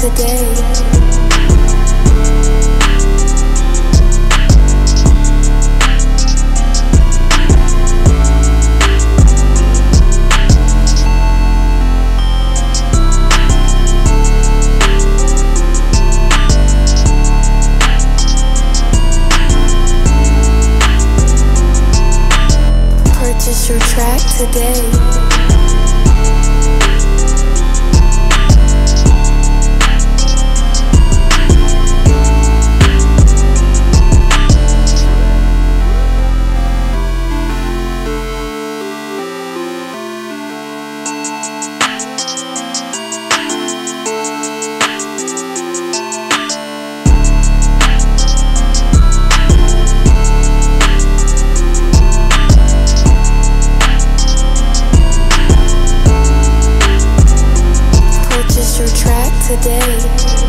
today. Purchase your track today. today.